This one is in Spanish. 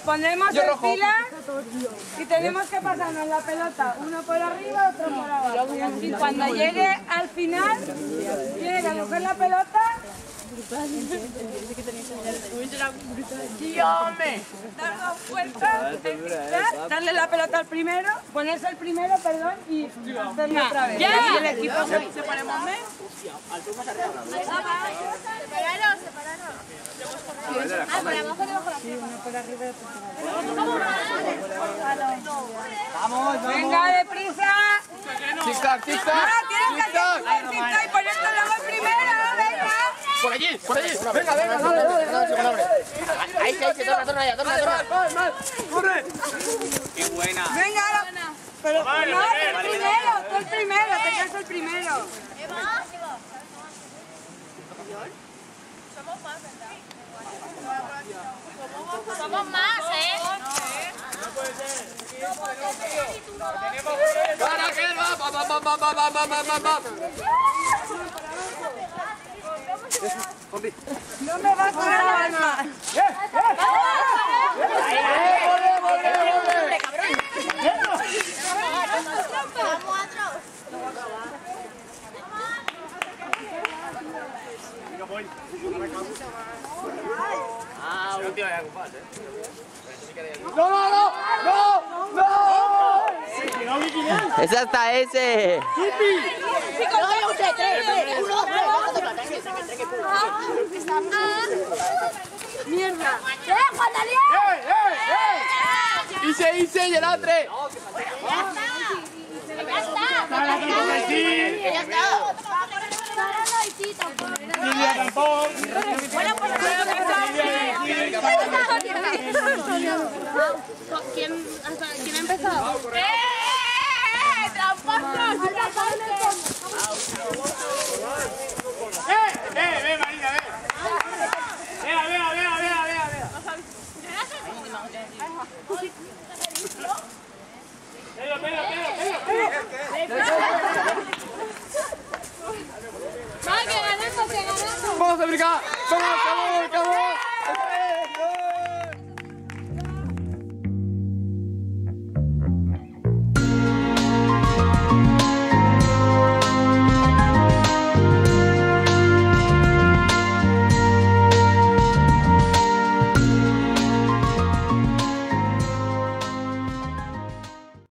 pondremos en fila y tenemos que pasarnos la pelota, uno por arriba, otro por abajo. Y así cuando llegue al final, tiene que coger la pelota dar dos vueltas, empezar, darle la pelota al primero, ponerse el primero, perdón, y hacerlo otra vez. ¡Ya! Y el equipo se, se pone más mes. Separaros, separaros. Ah, por abajo, debajo la Venga, deprisa. Tic-tac, tic-tac. No, tienes que hacer tic-tac y ponerte luego el primero, venga. Por allí, por allí. Venga, venga, dale, dale, dale. Ahí, ahí, que torna, torna ya, torna, torna. ¡Corre! ¡Qué buena! Venga, ahora. Pero no, tú el primero, tú el primero, te quedas el primero. Somos más, ¿verdad? Somos más, ¿eh? No puede ser. ¡Para que va! ¡Va, va, va, va, va, va, va, va! ¡No me va a! ¡No, no, no! ¡No! ¡No! ¡Es hasta ese! Mierda. ¡Eh, Juan Daniel! ¡Eh, eh, eh! ¡Hice, hice y el otro! ¡Ya está! ¡Ya está! ¡Ya está! Sara Sílvia tampoc. Bueno, pues Sílvia d'aquí. ¿Quién, hasta, ¿Quién ha empezado? がその差を